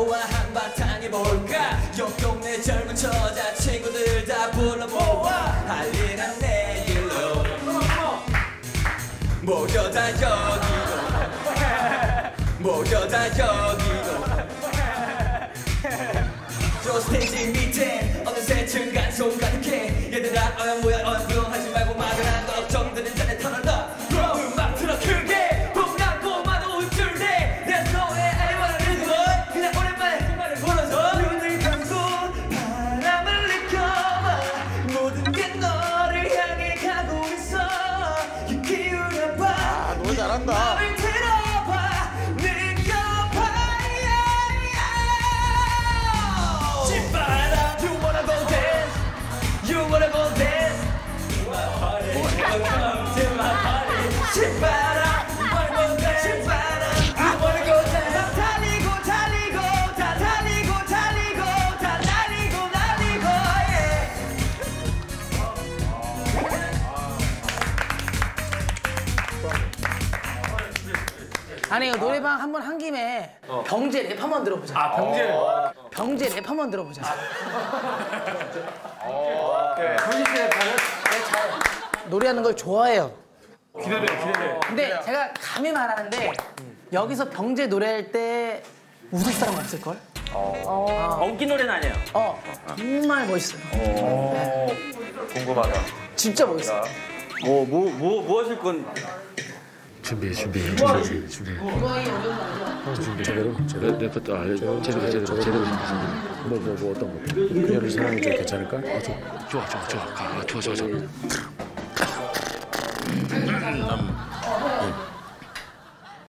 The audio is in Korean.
좋아 한바탕 해볼까? 옆 동네 젊은 처자 친구들 다 불러 모아. 할 일은 내일로. 모여다 여기로. 모여다 여기로. 저 스테이지 밑에 어느새 층간 소음 가득해 얘들아 어영 뭐야 어영 잘한다. 아니 이거 노래방 한번 한 김에 병재 랩 한번 들어보자. 아 병재. 병재 랩 한번 들어보자. 병재 씨 랩하는? 노래하는 걸 좋아해요. 기대돼 기대돼. 근데 제가 감히 말하는데 여기서 병재 노래할 때 웃을 사람 없을 걸? 어, 웃긴 노래는 아니에요. 어 정말 멋있어요. 궁금하다. 진짜 멋있어. 요 뭐, 뭐, 뭐, 뭐 하실 건. 준비해 준비해 준비해 준비해 어, 준비. 제대로 제대로. 랩부터 알려 제대로 제대로 제대로 뭐뭐 뭐 어떤 거? 그녀를 사랑해 줘 괜찮을까? 어, 좋아 좋아 좋아 좋아. 가 좋아 좋아 좋아. 음, 남